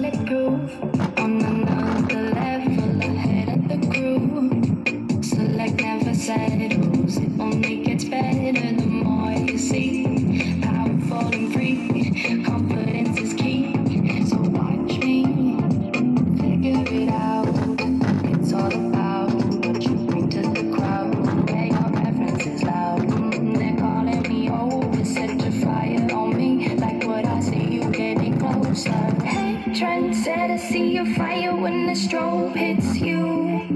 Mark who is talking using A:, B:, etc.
A: let go. on the night. see your fire when the strobe hits you.